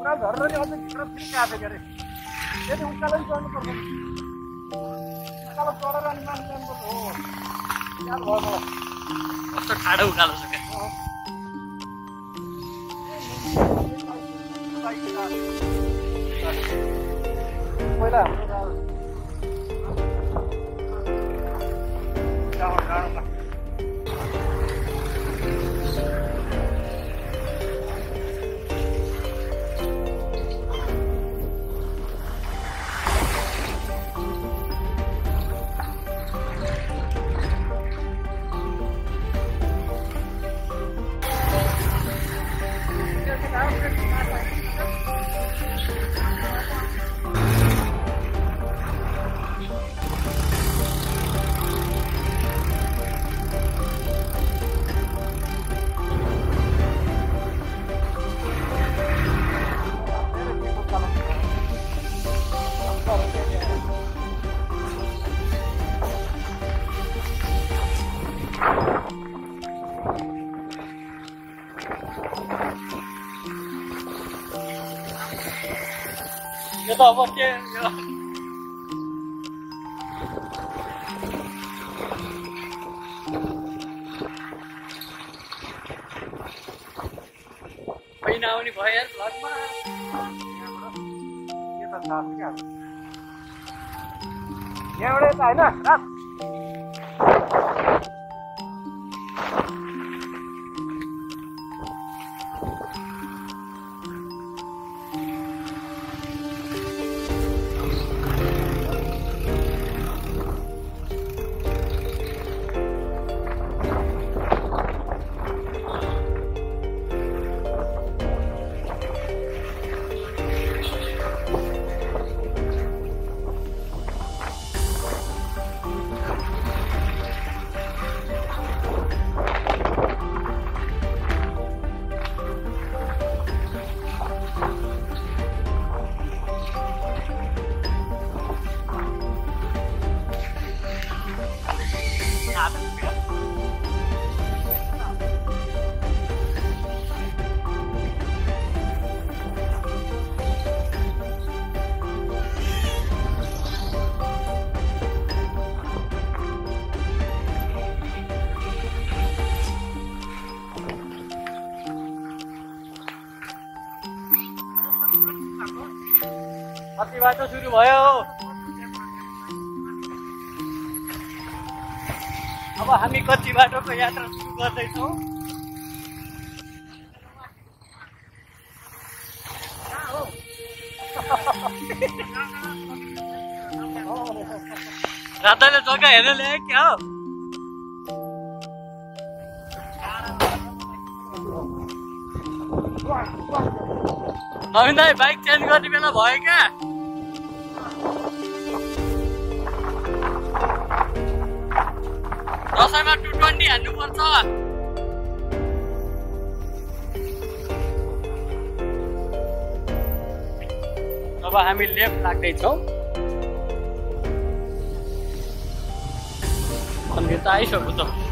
पुरा झरेर नि अझै भित्र काट्यो के अरे फेरि उकालो पनि चढ्नुपर्छ उकालो चढेर अनि माथि जानुपर्छ हो याद भयो मलाई कस्तो उकालो पहिला यो त अब के यो पहिना आउने भयो क्या यहाँबाट यता होइन कति बाटो सुरु भयो अब हामी कति बाटोको यात्रा सुरु गर्दैछौँ राधाले जग्गा हेरेर ल्यायो क्या हो दाई बाइक चेन्ज गर्ने बेला भयो क्या दसैँमा टु ट्वेन्टी हान्नुपर्छ अब हामी लेफ्ट लाग्दैछौँ मन्दिर त आइसक्यो त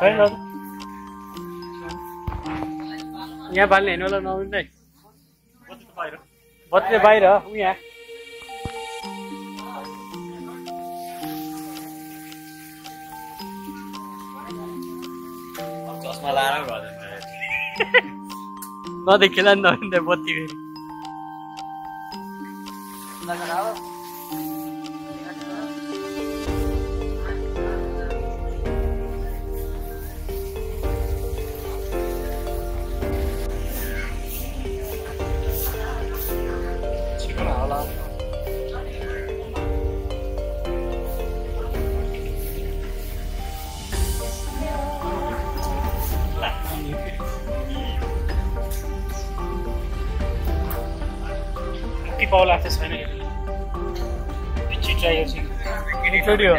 thấy luôn nghe bạn này nó là nó này vật cái bay đó. Không nghe Malala brother, man. 妈的，给咱弄得不提。去哪了？Paul has winning. Did you try using? Studio.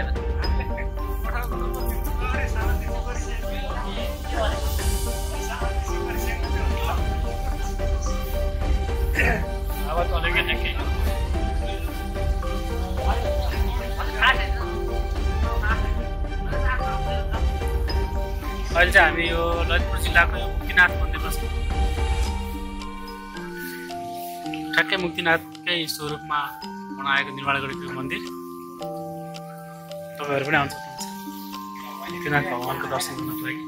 आवाज़ कॉलेज के ललितपुर जिला मुक्तिनाथ मन्दिरमा छौँ ठ्याक्कै मुक्तिनाथ मुक्तिनाथकै स्वरूपमा बनाएको निर्माण गरेको मन्दिर तपाईँहरू पनि आउनु सक्नुहुन्छ मुक्तिनाथ भगवान्को दर्शन गर्नको लागि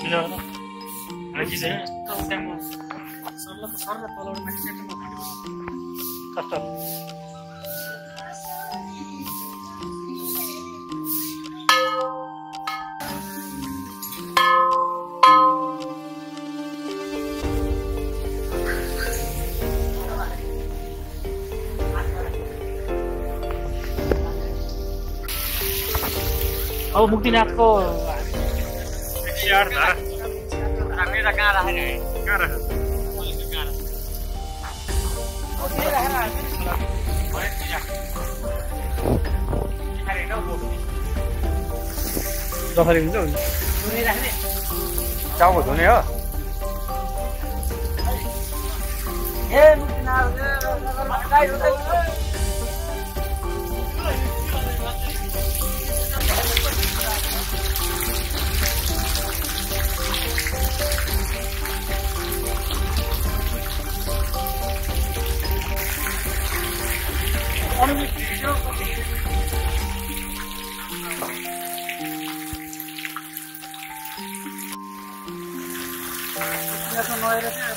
किन अब मुक्तिनाथको दखरी हुन्छ चाउको धुने हो ए मुक्तिनाथ Banyak, banyak,